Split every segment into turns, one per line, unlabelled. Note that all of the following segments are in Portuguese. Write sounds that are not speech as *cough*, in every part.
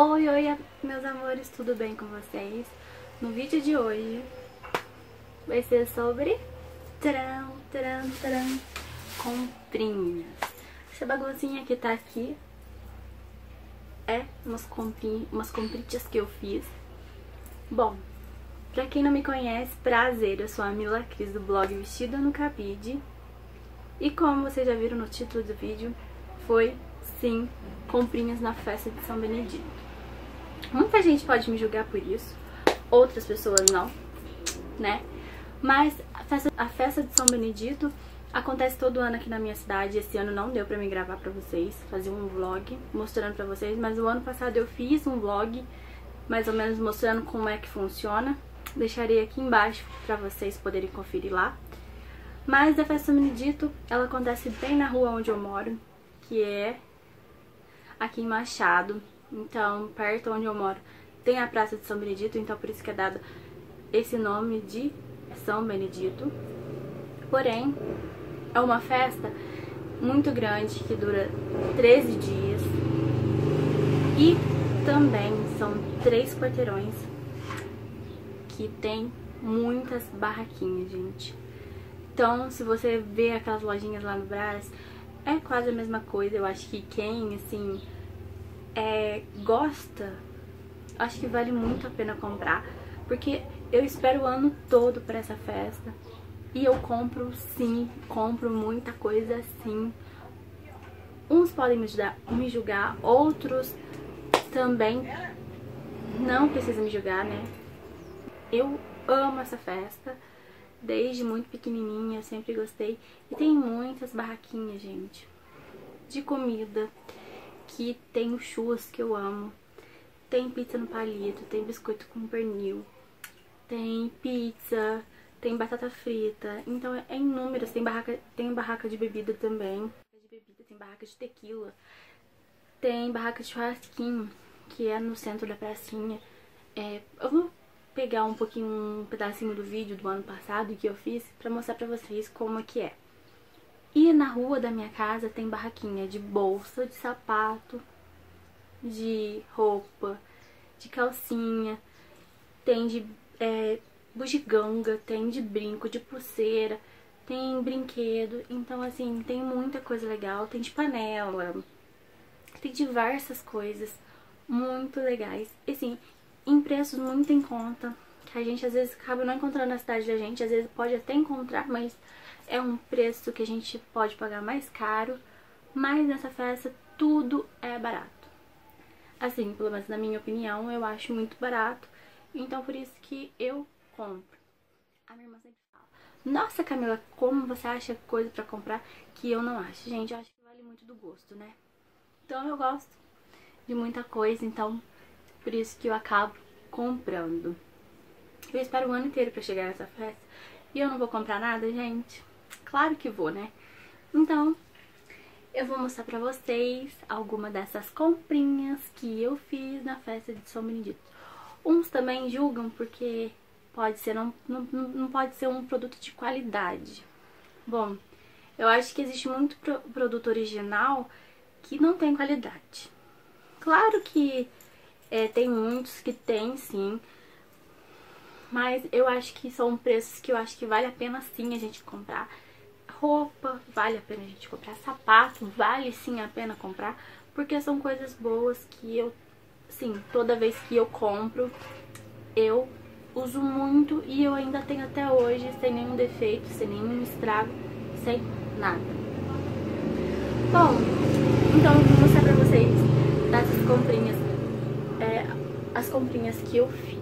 Oi, oi, meus amores, tudo bem com vocês? No vídeo de hoje vai ser sobre tcharam, tcharam, tcharam, comprinhas. Essa baguncinha que tá aqui é umas, comprinhas, umas comprinhas que eu fiz. Bom, pra quem não me conhece, prazer, eu sou a Mila Cris do blog Vestida no Cabide. E como vocês já viram no título do vídeo, foi sim comprinhas na festa de São Benedito. Muita gente pode me julgar por isso, outras pessoas não, né? Mas a festa, a festa de São Benedito acontece todo ano aqui na minha cidade. Esse ano não deu pra me gravar pra vocês, fazer um vlog mostrando pra vocês, mas o ano passado eu fiz um vlog mais ou menos mostrando como é que funciona. Deixarei aqui embaixo pra vocês poderem conferir lá. Mas a festa São Benedito, ela acontece bem na rua onde eu moro, que é aqui em Machado. Então, perto onde eu moro, tem a Praça de São Benedito, então por isso que é dado esse nome de São Benedito. Porém, é uma festa muito grande que dura 13 dias. E também são três quarteirões que tem muitas barraquinhas, gente. Então, se você vê aquelas lojinhas lá no Brás, é quase a mesma coisa. Eu acho que quem, assim, é, gosta, acho que vale muito a pena comprar. Porque eu espero o ano todo pra essa festa. E eu compro sim, compro muita coisa sim. Uns podem me, ajudar, me julgar, outros também não precisam me julgar, né? Eu amo essa festa. Desde muito pequenininha, eu sempre gostei. E tem muitas barraquinhas, gente, de comida. Que tem o churros que eu amo. Tem pizza no palito, tem biscoito com pernil. Tem pizza, tem batata frita. Então é inúmeras. Tem barraca, tem barraca de bebida também. De bebida, tem barraca de tequila. Tem barraca de churrasquinho, que é no centro da pracinha. É, eu vou pegar um pouquinho, um pedacinho do vídeo do ano passado que eu fiz pra mostrar pra vocês como é que é. E na rua da minha casa tem barraquinha de bolsa, de sapato, de roupa, de calcinha, tem de é, bugiganga, tem de brinco, de pulseira, tem brinquedo. Então, assim, tem muita coisa legal. Tem de panela, tem diversas coisas muito legais. E, assim, em preços muito em conta, que a gente às vezes acaba não encontrando na cidade da gente, às vezes pode até encontrar, mas é um preço que a gente pode pagar mais caro, mas nessa festa tudo é barato. Assim, pelo menos na minha opinião, eu acho muito barato, então por isso que eu compro. A minha irmã sempre fala, nossa Camila, como você acha coisa pra comprar que eu não acho? Gente, eu acho que vale muito do gosto, né? Então eu gosto de muita coisa, então por isso que eu acabo comprando. Eu espero o ano inteiro pra chegar nessa festa. E eu não vou comprar nada, gente? Claro que vou, né? Então, eu vou mostrar pra vocês alguma dessas comprinhas que eu fiz na festa de São Benedito. Uns também julgam porque pode ser, não, não, não pode ser um produto de qualidade. Bom, eu acho que existe muito produto original que não tem qualidade. Claro que é, tem muitos que tem, sim. Mas eu acho que são preços que eu acho que vale a pena sim a gente comprar. Roupa, vale a pena a gente comprar. Sapato, vale sim a pena comprar. Porque são coisas boas que eu, sim, toda vez que eu compro, eu uso muito e eu ainda tenho até hoje sem nenhum defeito, sem nenhum estrago, sem nada. Bom, então eu vou mostrar pra vocês dessas comprinhas é, as comprinhas que eu fiz.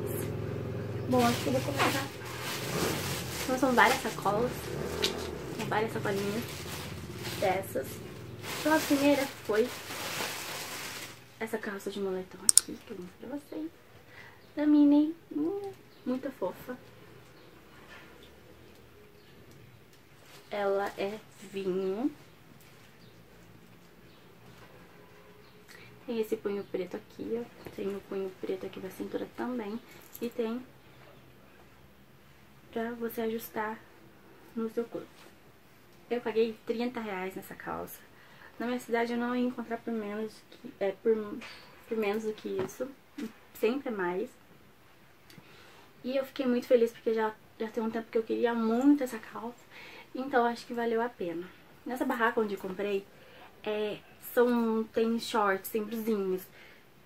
Bom, acho que eu vou começar. Então são várias sacolas, são várias sacolinhas dessas. Então a primeira foi essa calça de moletom aqui, que eu mostro pra vocês. Da Minnie, hum, muito fofa. Ela é vinho. Tem esse punho preto aqui, ó. Tem o punho preto aqui da cintura também. E tem pra você ajustar no seu corpo. Eu paguei 30 reais nessa calça. Na minha cidade eu não ia encontrar por menos que... É, por por menos do que isso. Sempre é mais. E eu fiquei muito feliz porque já, já tem um tempo que eu queria muito essa calça. Então acho que valeu a pena. Nessa barraca onde eu comprei, é, são, tem shorts, tem brusinhas,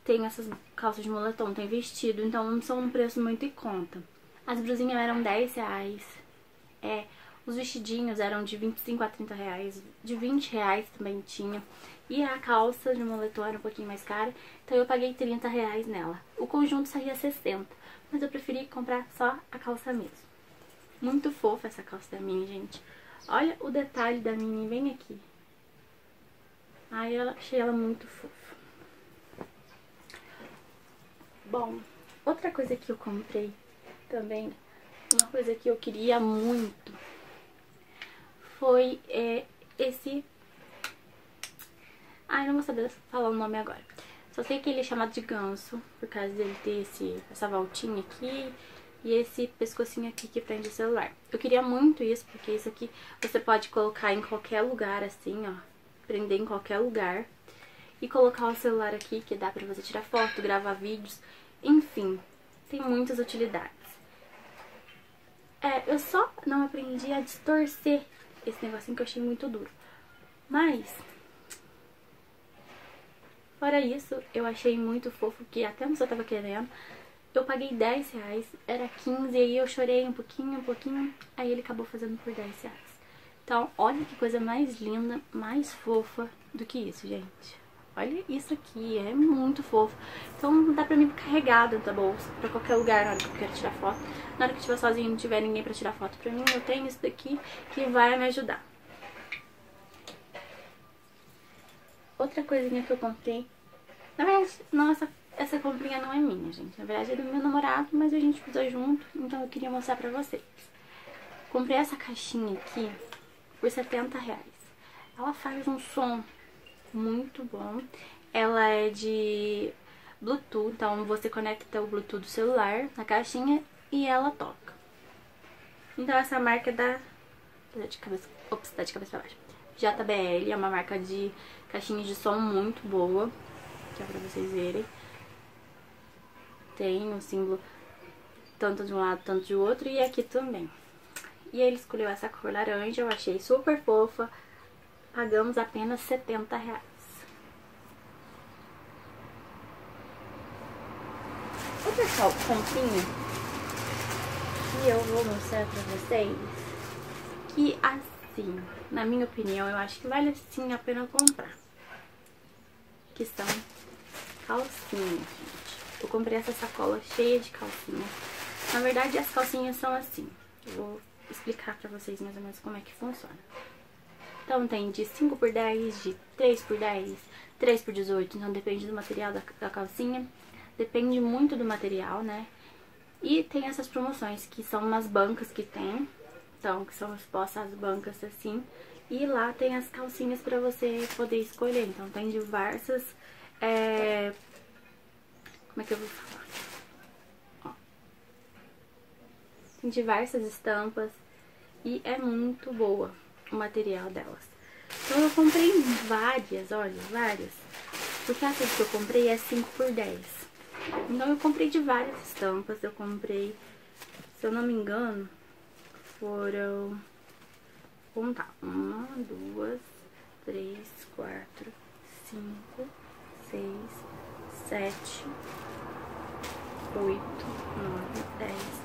tem essas calças de moletom, tem vestido. Então não são um preço muito em conta. As brusinhas eram 10 reais. É, os vestidinhos eram de 25 a 30 reais, de 20 reais também tinha. E a calça de moletom era um pouquinho mais cara, então eu paguei 30 reais nela. O conjunto saía 60, mas eu preferi comprar só a calça mesmo. Muito fofa essa calça da Mini, gente. Olha o detalhe da Mini bem aqui. Ai, eu achei ela muito fofa. Bom, outra coisa que eu comprei também, uma coisa que eu queria muito, foi é, esse Ai, não vou saber falar o nome agora. Só sei que ele é chamado de ganso, por causa dele ter esse, essa voltinha aqui e esse pescocinho aqui que prende o celular. Eu queria muito isso, porque isso aqui você pode colocar em qualquer lugar, assim, ó. Prender em qualquer lugar. E colocar o celular aqui, que dá pra você tirar foto, gravar vídeos. Enfim, tem muitas utilidades. É, eu só não aprendi a distorcer esse negocinho que eu achei muito duro. Mas Fora isso, eu achei muito fofo, que até não só tava querendo. Eu paguei 10 reais, era 15, e aí eu chorei um pouquinho, um pouquinho, aí ele acabou fazendo por 10 reais. Então, olha que coisa mais linda, mais fofa do que isso, gente. Olha isso aqui, é muito fofo. Então dá pra mim carregar dentro da bolsa, pra qualquer lugar na hora que eu quero tirar foto. Na hora que estiver sozinha e não tiver ninguém pra tirar foto pra mim, eu tenho isso daqui que vai me ajudar. Outra coisinha que eu comprei. Na verdade, não, essa, essa comprinha não é minha, gente. Na verdade é do meu namorado, mas a gente usou junto, então eu queria mostrar pra vocês. Comprei essa caixinha aqui por 70 reais. Ela faz um som muito bom. Ela é de Bluetooth, então você conecta o Bluetooth do celular na caixinha e ela toca. Então essa marca é da... de cabeça... Ops, tá de cabeça pra baixo. JBL, é uma marca de caixinha de som muito boa, que é pra vocês verem. Tem o símbolo tanto de um lado, tanto de outro, e aqui também. E ele escolheu essa cor laranja, eu achei super fofa. Pagamos apenas 70 reais. Outra comprinha que eu vou mostrar pra vocês, que assim, na minha opinião, eu acho que vale sim a pena comprar. Que são calcinhas, gente. Eu comprei essa sacola cheia de calcinhas. Na verdade, as calcinhas são assim. Eu vou explicar pra vocês mais ou menos como é que funciona. Então tem de 5 por 10, de 3 por 10, 3 por 18. Então depende do material da, da calcinha. Depende muito do material, né? E tem essas promoções, que são umas bancas que tem. Então, que são expostas as bancas assim. E lá tem as calcinhas pra você poder escolher. Então tem diversas... É... Como é que eu vou falar? Ó. Tem diversas estampas. E é muito boa o material delas. Então eu comprei várias, olha, várias. Porque a que eu comprei é 5 por 10. Então eu comprei de várias estampas. Eu comprei, se eu não me engano, foram contar. Uma, duas, três, quatro, cinco, seis, sete, oito, nove, dez,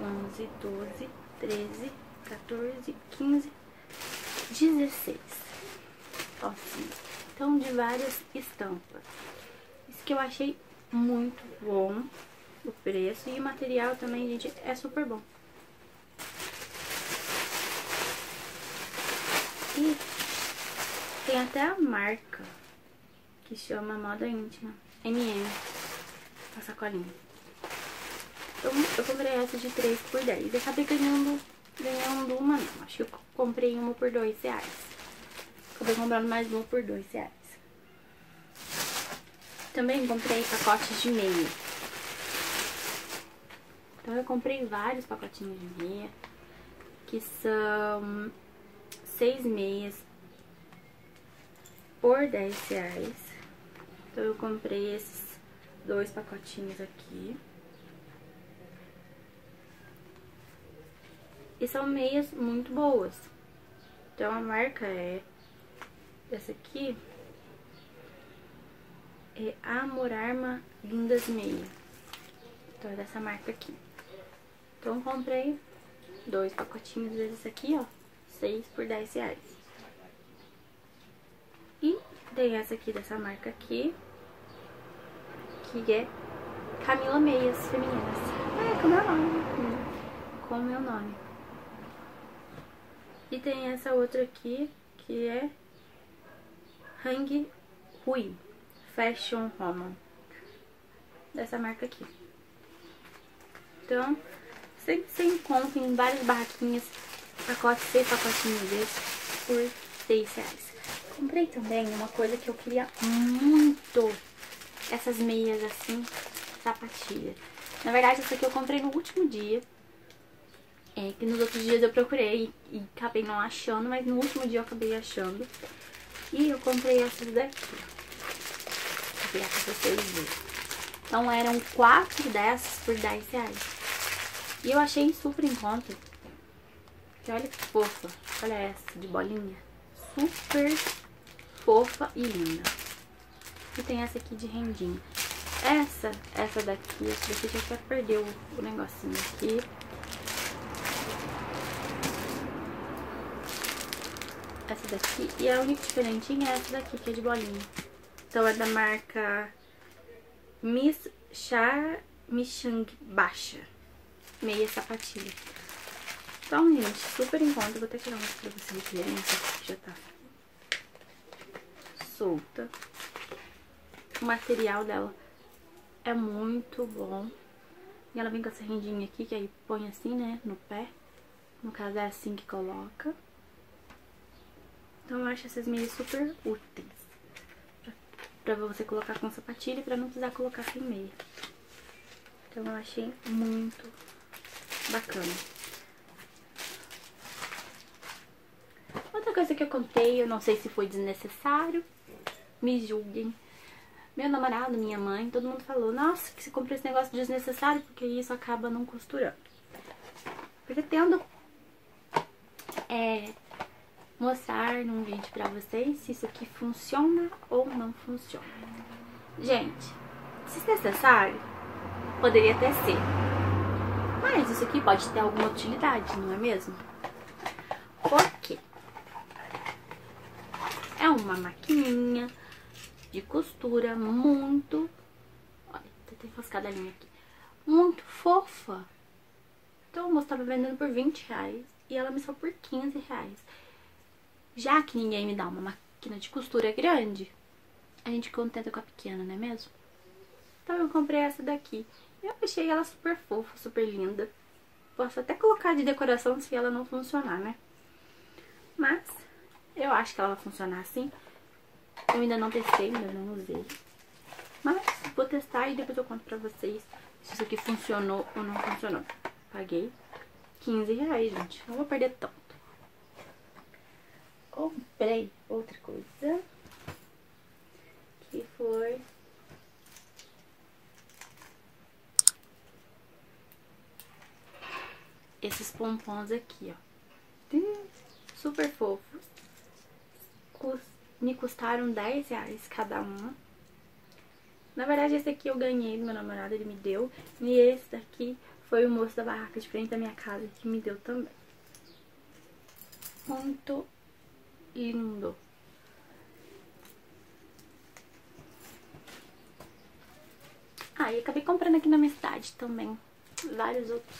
onze, doze, treze, 14, 15, 16. Ó. Então, de várias estampas. Isso que eu achei muito bom, o preço. E o material também, gente, é super bom. E tem até a marca que chama Moda Íntima, MM, a sacolinha. Então eu comprei essa de 3 por 10 e acabei ganhando, ganhando uma não, acho que eu comprei uma por 2 reais. Acabei comprando mais uma por 2 reais. Também comprei pacotes de meia. Então eu comprei vários pacotinhos de meia, que são seis meias por 10 reais. Então eu comprei esses dois pacotinhos aqui. E são meias muito boas. Então a marca é essa aqui é Amor Arma Lindas Meia. Então é dessa marca aqui. Então comprei dois pacotinhos desses aqui, ó. Seis por 10 reais. E tem essa aqui dessa marca aqui. Que é Camila Meias Femininas. É, com meu nome. Com o meu nome. E tem essa outra aqui, que é Hang Hui Fashion Roman. Dessa marca aqui. Então, sempre você encontra em várias barraquinhas pacotes, seis pacotinhos desses por seis reais. Comprei também uma coisa que eu queria muito. Essas meias assim, sapatilha. Na verdade, essa aqui eu comprei no último dia. É, que nos outros dias eu procurei e, acabei não achando, mas no último dia eu acabei achando. E eu comprei essas daqui. Vou pegar pra vocês verem. Então eram quatro dessas por 10 reais. E eu achei super em conta. E olha que fofa. Olha essa de bolinha. Super fofa e linda. E tem essa aqui de rendinho. Essa, essa daqui, essa daqui já até perdeu o negocinho aqui. Essa daqui. E a única diferentinha é essa daqui, que é de bolinha. Então é da marca Miss Char Michang Baixa. Meia sapatilha. Então, gente, super em conta. Vou até tirar uma pra vocês verem. Já tá solta. O material dela é muito bom. E ela vem com essa rendinha aqui, que aí põe assim, né, no pé. No caso é assim que coloca. Então eu acho essas meias super úteis. Pra, pra você colocar com sapatilha e pra não precisar colocar sem meia. Então eu achei muito bacana. Outra coisa que eu contei, eu não sei se foi desnecessário, me julguem. Meu namorado, minha mãe, todo mundo falou, nossa, que você comprou esse negócio desnecessário, porque isso acaba não costurando. Pretendo é, mostrar num vídeo pra vocês se isso aqui funciona ou não funciona. Gente, se necessário, poderia até ser. Mas isso aqui pode ter alguma utilidade, não é mesmo? Por quê? É uma maquininha de costura muito... Olha, tá até enroscada a linha aqui. Muito fofa. Então, o moço tava vendendo por 20 reais e ela me saiu por 15 reais. Já que ninguém me dá uma máquina de costura grande, a gente contenta com a pequena, não é mesmo? Então eu comprei essa daqui. Eu achei ela super fofa, super linda. Posso até colocar de decoração se ela não funcionar, né? Mas eu acho que ela vai funcionar assim. Eu ainda não testei, ainda não usei. Mas vou testar e depois eu conto pra vocês se isso aqui funcionou ou não funcionou. Paguei 15 reais, gente. Não vou perder tanto comprei outra coisa. Que foi... Esses pompons aqui, ó. Super fofos. Me custaram 10 reais cada uma. Na verdade, esse aqui eu ganhei do meu namorado, ele me deu. E esse daqui foi o moço da barraca de frente da minha casa que me deu também. Muito lindo. Ah, e acabei comprando aqui na minha cidade também. Vários outros.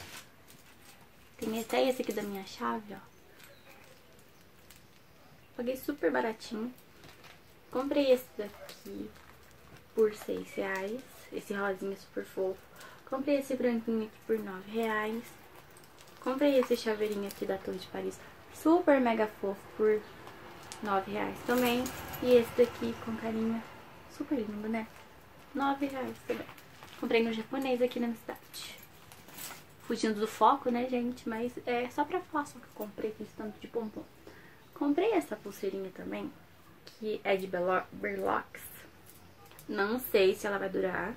Tem até esse aqui da minha chave, ó. Paguei super baratinho. Comprei esse daqui por 6 reais. Esse rosinha super fofo. Comprei esse branquinho aqui por 9 reais. Comprei esse chaveirinho aqui da Torre de Paris super mega fofo por 9 reais também. E esse daqui com carinha super lindo, né? 9 reais também. Comprei no japonês aqui na minha cidade. Fugindo do foco, né, gente? Mas é só pra falar só que eu comprei esse tanto de pompom. Comprei essa pulseirinha também, que é de Berlox. Não sei se ela vai durar.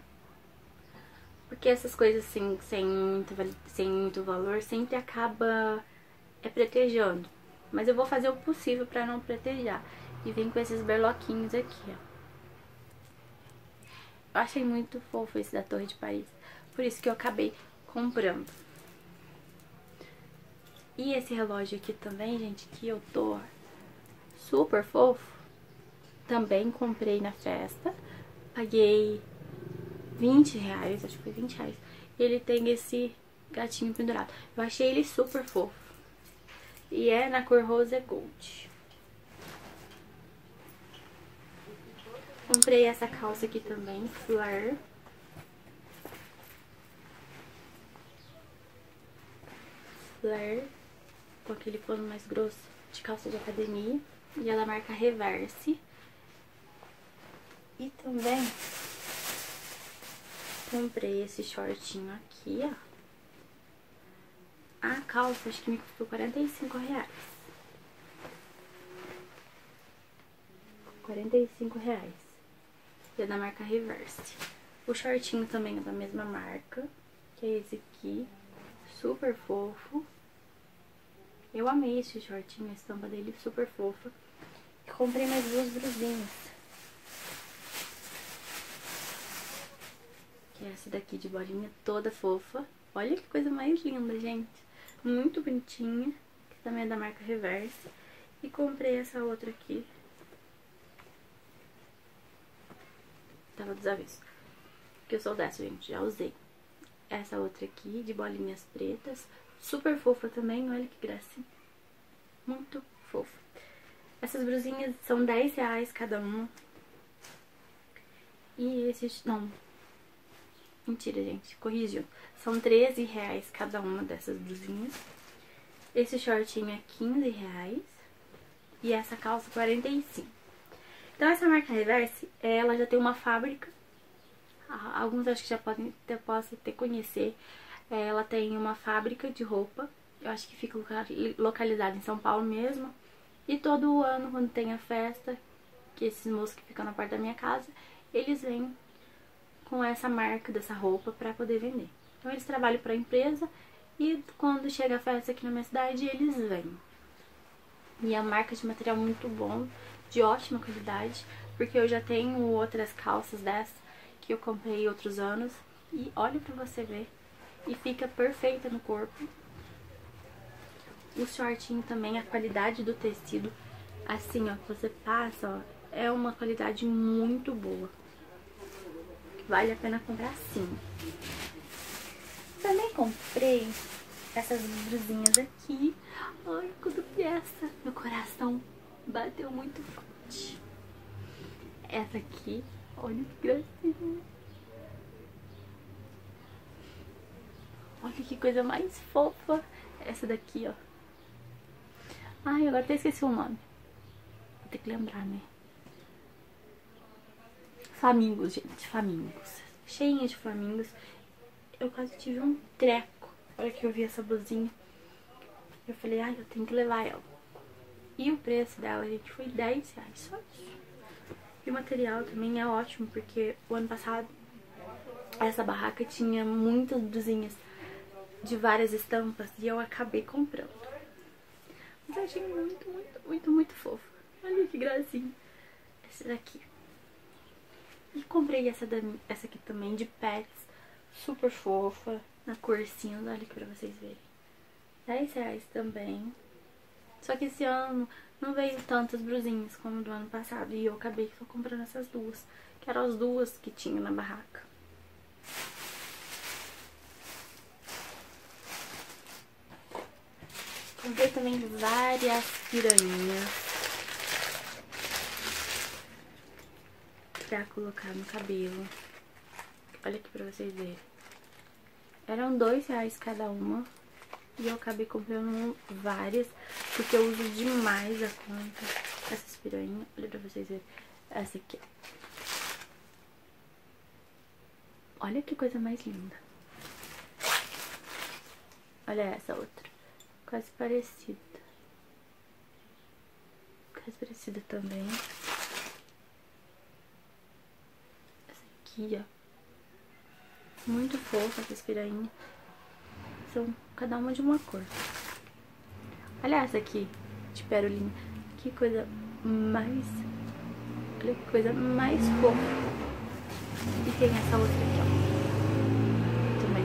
Porque essas coisas assim, sem muito, sem muito valor, sempre acaba é pretejando. Mas eu vou fazer o possível pra não pretejar. E vem com esses berloquinhos aqui, ó. Eu achei muito fofo esse da Torre de Paris. Por isso que eu acabei comprando. E esse relógio aqui também, gente, que eu tô super fofo. Também comprei na festa. Paguei 20 reais, acho que foi 20 reais. Ele tem esse gatinho pendurado. Eu achei ele super fofo. E é na cor rosa gold. Comprei essa calça aqui também, flare. Flare, com aquele pano mais grosso de calça de academia. E ela marca Reverse. E também comprei esse shortinho aqui, ó. A calça acho que me custou 45 reais. 45 reais. E é da marca Reverse. O shortinho também é da mesma marca, que é esse aqui. Super fofo. Eu amei esse shortinho, a estampa dele super fofa. Comprei mais duas brusinhas. Que é essa daqui de bolinha toda fofa. Olha que coisa mais linda, gente. Muito bonitinha. Que também é da marca Reverse. E comprei essa outra aqui. Tava desaviso. Que eu sou dessa, gente. Já usei. Essa outra aqui, de bolinhas pretas. Super fofa também, olha que gracinha. Muito fofa. Essas brusinhas são 10 reais cada uma. E esses... Não. Mentira, gente. Corrigiu. São 13 reais cada uma dessas brusinhas. Esse shortinho é 15 reais. E essa calça 45. Então essa marca Reverse, ela já tem uma fábrica. Alguns acho que já podem ter, possam ter conhecer. Ela tem uma fábrica de roupa, eu acho que fica localizada em São Paulo mesmo. E todo ano, quando tem a festa, que esses moços que ficam na porta da minha casa, eles vêm com essa marca dessa roupa para poder vender. Então eles trabalham para a empresa e quando chega a festa aqui na minha cidade, eles vêm. E a marca de material muito bom, de ótima qualidade, porque eu já tenho outras calças dessa que eu comprei outros anos. E olha pra você ver e fica perfeita no corpo. O shortinho também, a qualidade do tecido, assim, ó, você passa, ó, é uma qualidade muito boa. Vale a pena comprar sim. Também comprei essas brusinhas aqui. Ai, quando vi essa, meu coração bateu muito forte. Essa aqui, olha que gracinha. Olha que coisa mais fofa. Essa daqui, ó. Ai, agora até esqueci o nome. Vou ter que lembrar, né? Flamingos, gente. Flamingos. Cheinha de flamingos. Eu quase tive um treco. Na hora que eu vi essa blusinha. Eu falei, ai, eu tenho que levar ela. E o preço dela, gente, foi 10 reais. Só isso. E o material também é ótimo, porque o ano passado essa barraca tinha muitas blusinhas de várias estampas e eu acabei comprando. Mas eu achei muito, muito, muito, muito fofo. Olha que gracinha. Esse daqui. E comprei essa, da, essa aqui também de pets. Super fofa. Na cor cinza, olha aqui pra vocês verem. 10 reais também. Só que esse ano não veio tantas brusinhas como do ano passado. E eu acabei só comprando essas duas. Que eram as duas que tinha na barraca. Comprei também várias piranhas pra colocar no cabelo. Olha aqui pra vocês verem. Eram dois reais cada uma. E eu acabei comprando várias, porque eu uso demais a conta. Essas piranhas. Olha pra vocês verem. Essa aqui. Olha que coisa mais linda. Olha essa outra quase parecida. Quase parecida também. Aqui, ó. Muito fofa essa piranha. São cada uma de uma cor. Olha essa aqui, de perolinha. Que coisa mais... Olha que coisa mais fofa. E tem essa outra aqui, ó. Também.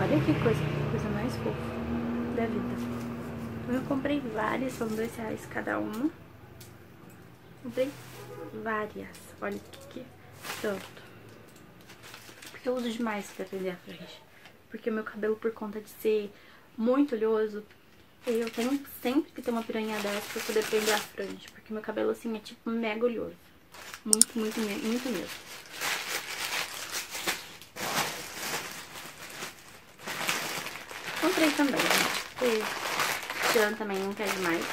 Olha que coisa, coisa mais fofa da vida. Eu comprei várias, são dois reais cada uma. Comprei várias. Olha que, que tanto. Eu uso demais pra prender a frente. Porque o meu cabelo, por conta de ser muito oleoso, eu tenho sempre que ter uma piranha dessa pra poder prender a frente. Porque meu cabelo, assim, é tipo mega oleoso. Muito, muito, muito mesmo. Comprei também, gente. Esse ano também não quer demais.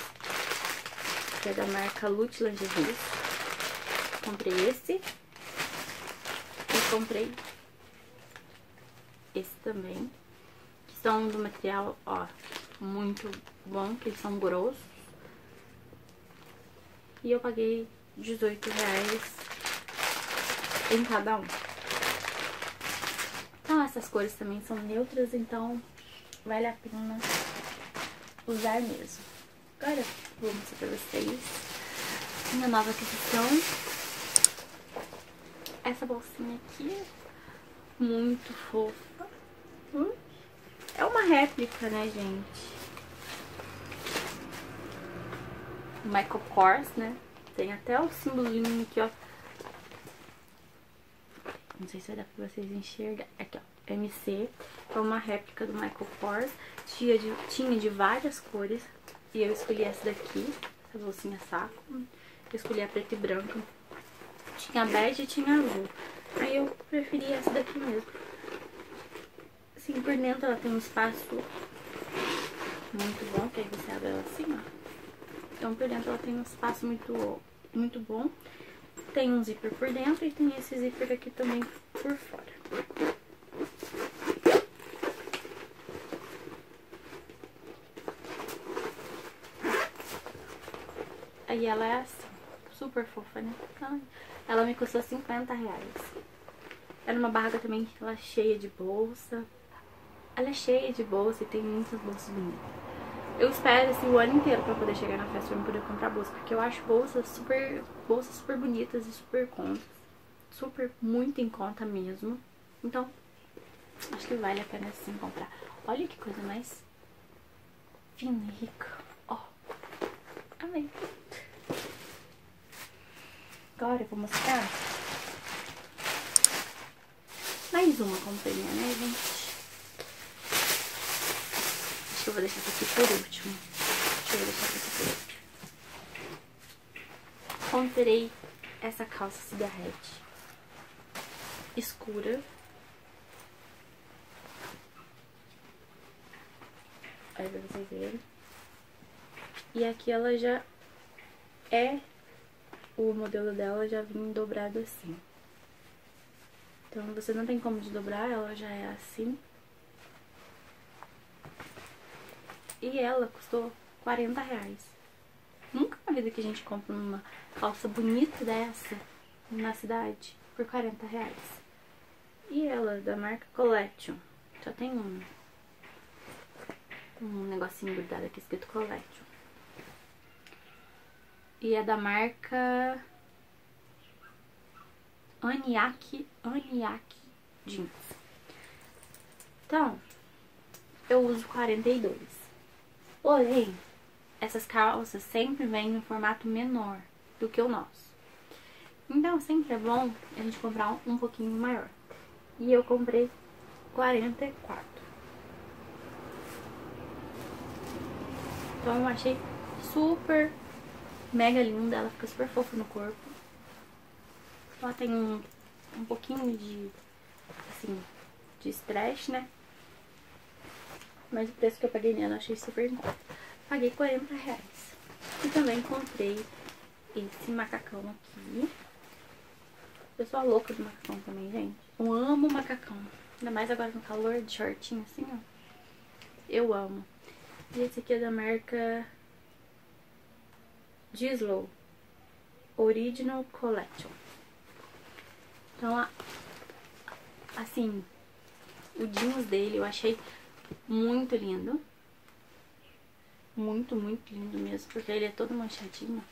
Que é da marca Lute Lingerie. Comprei esse. E comprei esse também. Que são do material, ó, muito bom, que eles são grossos. E eu paguei 18 reais em cada um. Então essas cores também são neutras, então vale a pena usar mesmo. Agora vou mostrar pra vocês minha nova aquisição. Essa bolsinha aqui, muito fofa. Hum? É uma réplica, né, gente? Michael Kors, né? Tem até o símbolozinho aqui, ó. Não sei se vai dar pra vocês enxergar. Aqui, ó. MC. É uma réplica do Michael Kors. Tinha de, tinha de várias cores. E eu escolhi essa daqui. Essa bolsinha saco. Eu escolhi a preta e branca. Tinha bege e tinha azul. Aí eu preferi essa daqui mesmo. Assim, por dentro ela tem um espaço muito bom. Que aí você abre ela assim, ó. Então por dentro ela tem um espaço muito, muito bom. Tem um zíper por dentro e tem esse zíper aqui também por fora. Aí ela é assim, super fofa, né? ela me custou 50 reais. Era uma barraca também, ela cheia de bolsa. Ela é cheia de bolsa e tem muitas bolsas bonitas. Eu espero assim, o ano inteiro pra poder chegar na festa eu poder comprar bolsa. Porque eu acho bolsas super, bolsas super bonitas e super contas. Super, muito em conta mesmo. Então, acho que vale a pena sim comprar. Olha que coisa mais fina e rica. Ó, oh, amei. Agora eu vou mostrar mais uma comprinha, né, gente? Acho que eu vou deixar aqui por último. Deixa eu deixar aqui por último. Comprei essa calça cigarrete escura. Aí pra vocês verem. E aqui ela já é o modelo dela já vem dobrado assim. Então você não tem como desdobrar, ela já é assim. E ela custou 40 reais. Nunca na vida que a gente compra uma calça bonita dessa na cidade por 40 reais. E ela da marca Collection. Só tem um, um negocinho grudado aqui escrito Collection. E é da marca Aniak, Aniak Jeans. Então, eu uso 42. Porém, essas calças sempre vêm no formato menor do que o nosso. Então, sempre é bom a gente comprar um, pouquinho maior. E eu comprei 44. Então, eu achei super mega linda, ela fica super fofa no corpo. Ela tem um, um pouquinho de, assim, de stretch, né? Mas o preço que eu paguei nela eu achei super conta. Paguei 40 reais. E também comprei esse macacão aqui. Eu sou a louca do macacão também, gente. Eu amo macacão. Ainda mais agora no calor, de shortinho assim, ó. Eu amo. E esse aqui é da marca Gislow Original Collection. Então, assim, o jeans dele eu achei muito lindo. Muito, muito lindo mesmo, porque ele é todo manchadinho,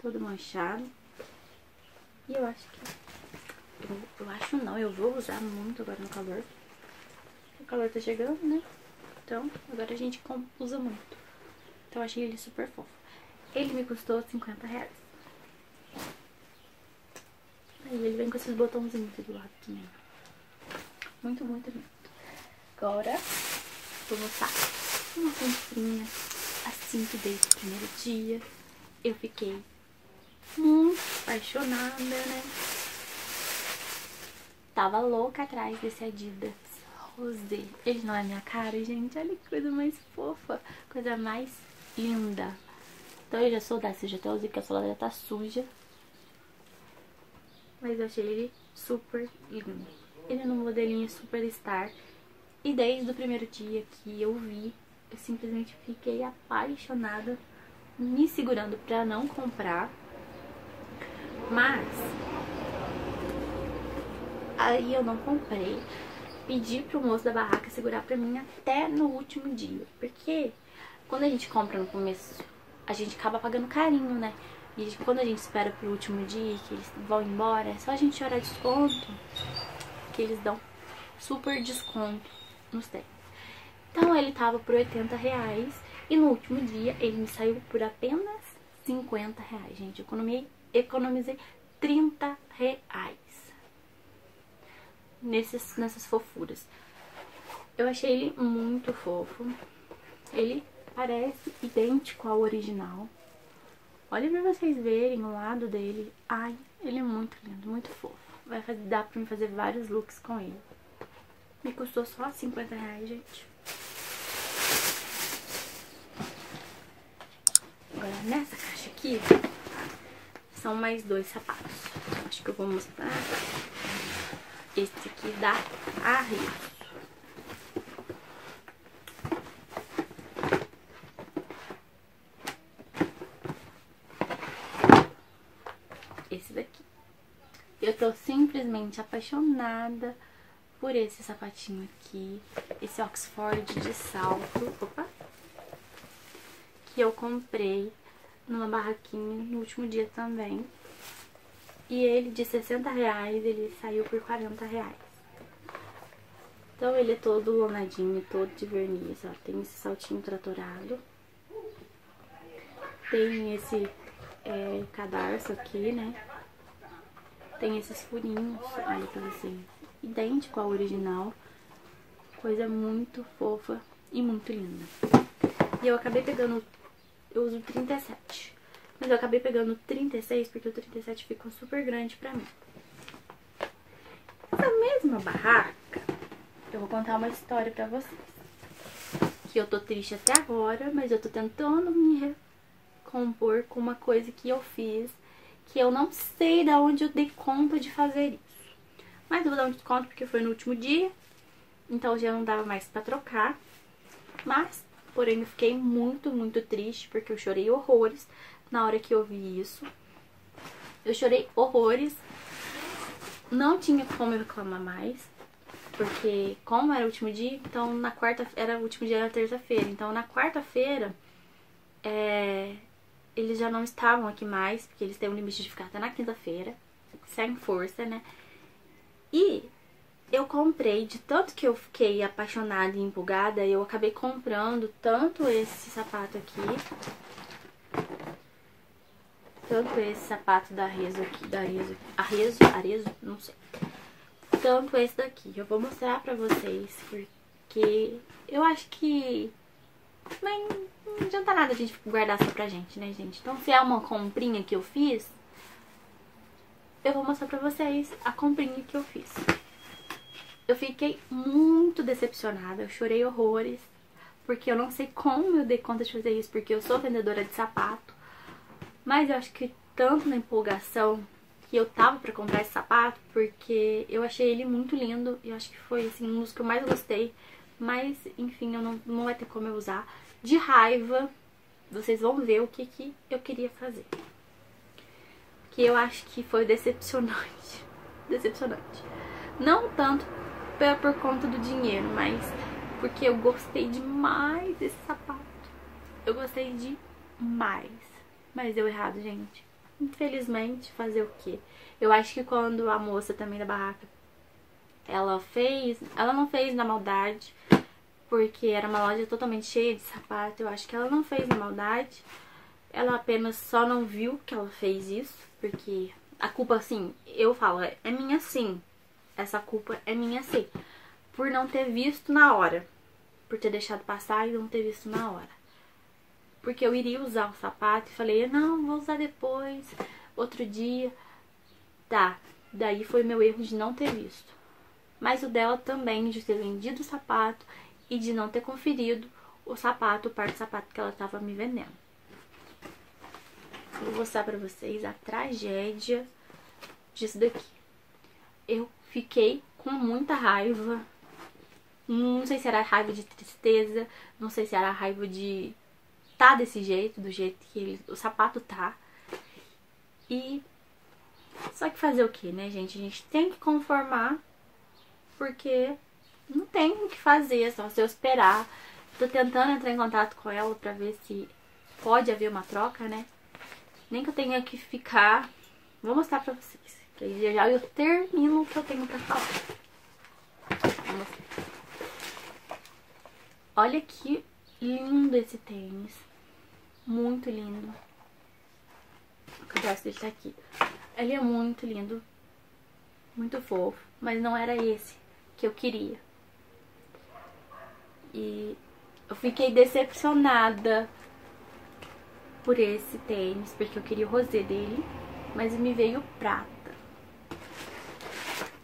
todo manchado. E eu acho que... Eu, eu acho não, eu vou usar muito agora no calor. O calor tá chegando, né? Então, agora a gente usa muito. Então, eu achei ele super fofo. Ele me custou 50 reais. Aí ele vem com esses botãozinhos aqui do lado também. Muito, muito lindo. Agora, mostrar uma comprinha assim que desde o primeiro dia. Eu fiquei muito apaixonada, né? Tava louca atrás desse Adidas Rosé. Ele não é minha cara, gente. Olha que coisa mais fofa. Coisa mais linda. Então eu já sou dessa, já até usei porque a sola já tá suja. Mas eu achei ele super lindo. Ele é no modelinho Superstar. E desde o primeiro dia que eu vi, eu simplesmente fiquei apaixonada, me segurando pra não comprar. Mas aí eu não comprei. Pedi pro moço da barraca segurar pra mim até no último dia. Porque quando a gente compra no começo, a gente acaba pagando carinho, né? E quando a gente espera pro último dia, que eles vão embora, é só a gente chorar desconto, que eles dão super desconto nos tênis. Então ele tava por 80 reais e no último dia ele me saiu por apenas 50 reais, gente. Economizei, economizei 30 reais nesses, nessas fofuras. Eu achei ele muito fofo. Ele parece idêntico ao original. Olha pra vocês verem o lado dele. Ai, ele é muito lindo, muito fofo. Vai fazer, dar pra mim fazer vários looks com ele. Me custou só 50 reais, gente. Agora, nessa caixa aqui, são mais dois sapatos. Acho que eu vou mostrar esse aqui da Arriso. tô simplesmente apaixonada por esse sapatinho aqui, esse Oxford de salto, opa, que eu comprei numa barraquinha no último dia também. E ele de 60 reais, ele saiu por 40 reais. Então ele é todo lonadinho, todo de verniz, ó. Tem esse saltinho tratorado. Tem esse é, cadarço aqui, né? Tem esses furinhos, olha pra vocês. Idêntico ao original. Coisa muito fofa e muito linda. E eu acabei pegando, eu uso 37. Mas eu acabei pegando 36 porque o 37 ficou super grande pra mim. Essa mesma barraca, eu vou contar uma história pra vocês. Que eu tô triste até agora, mas eu tô tentando me recompor com uma coisa que eu fiz que eu não sei da onde eu dei conta de fazer isso. Mas eu vou dar um desconto porque foi no último dia, então já não dava mais pra trocar. Mas, porém, eu fiquei muito, muito triste porque eu chorei horrores na hora que eu vi isso. Eu chorei horrores, não tinha como eu reclamar mais, porque como era o último dia, então na quarta era o último dia era terça-feira, então na quarta-feira é, eles já não estavam aqui mais, porque eles têm um limite de ficar até na quinta-feira, sem força, né? E eu comprei, de tanto que eu fiquei apaixonada e empolgada, eu acabei comprando tanto esse sapato aqui, tanto esse sapato da Arezzo aqui, da Arezzo, Arezzo, Arezzo, não sei, tanto esse daqui. Eu vou mostrar pra vocês, porque eu acho que nem, não adianta nada a gente guardar só pra gente, né, gente? Então, se é uma comprinha que eu fiz, eu vou mostrar pra vocês a comprinha que eu fiz. Eu fiquei muito decepcionada, eu chorei horrores, porque eu não sei como eu dei conta de fazer isso, porque eu sou vendedora de sapato, mas eu acho que tanto na empolgação que eu tava pra comprar esse sapato, porque eu achei ele muito lindo, e eu acho que foi, assim, um dos que eu mais gostei, mas, enfim, eu não, não vai ter como eu usar. De raiva, vocês vão ver o que, que eu queria fazer. Que eu acho que foi decepcionante. *laughs* decepcionante. Não tanto por conta do dinheiro, mas porque eu gostei demais desse sapato. Eu gostei demais. Mas deu errado, gente. Infelizmente, fazer o quê? Eu acho que quando a moça também da barraca, ela fez, ela não fez na maldade, porque era uma loja totalmente cheia de sapato. Eu acho que ela não fez na maldade. Ela apenas só não viu que ela fez isso, porque a culpa, assim, eu falo, é minha sim. Essa culpa é minha sim. Por não ter visto na hora. Por ter deixado passar e não ter visto na hora. Porque eu iria usar o sapato e falei, não, vou usar depois, outro dia. Tá, daí foi meu erro de não ter visto. Mas o dela também, de ter vendido o sapato e de não ter conferido o sapato, o par de sapato que ela estava me vendendo. Vou mostrar pra vocês a tragédia disso daqui. Eu fiquei com muita raiva. Não sei se era raiva de tristeza, não sei se era raiva de tá desse jeito, do jeito que ele, o sapato tá. E só que fazer o que, né, gente? A gente tem que conformar porque não tem o que fazer, é só se eu esperar. Tô tentando entrar em contato com ela pra ver se pode haver uma troca, né? Nem que eu tenha que ficar. Vou mostrar pra vocês. Que aí já eu termino o que eu tenho pra falar. Olha que lindo esse tênis. Muito lindo. O braço dele tá aqui. Ele é muito lindo. Muito fofo. Mas não era esse que eu queria. E eu fiquei decepcionada por esse tênis, porque eu queria o rosé dele, mas me veio prata.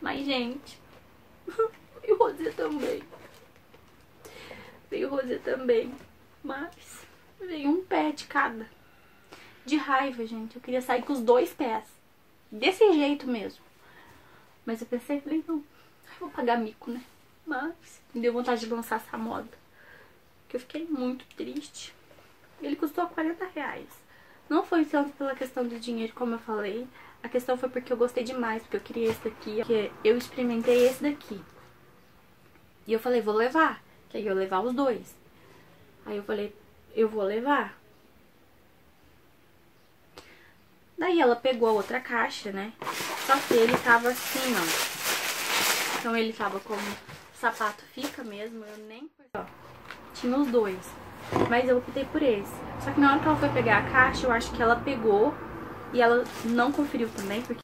Mas, gente, *laughs* e o rosé também. Veio o rosé também, mas veio um pé de cada. De raiva, gente, eu queria sair com os dois pés. Desse jeito mesmo. Mas eu pensei, falei, não, vou pagar mico, né? Mas me deu vontade de lançar essa moda. Que eu fiquei muito triste. Ele custou 40 reais. Não foi tanto pela questão do dinheiro, como eu falei. A questão foi porque eu gostei demais, porque eu queria esse daqui. Porque eu experimentei esse daqui. E eu falei, vou levar. Que aí eu levar os dois. Aí eu falei, eu vou levar. Daí ela pegou a outra caixa, né? Só que ele tava assim, ó. Então ele tava como sapato fica mesmo, eu nem... Ó, tinha os dois. Mas eu optei por esse. Só que na hora que ela foi pegar a caixa, eu acho que ela pegou e ela não conferiu também, porque